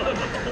Ha, ha, ha.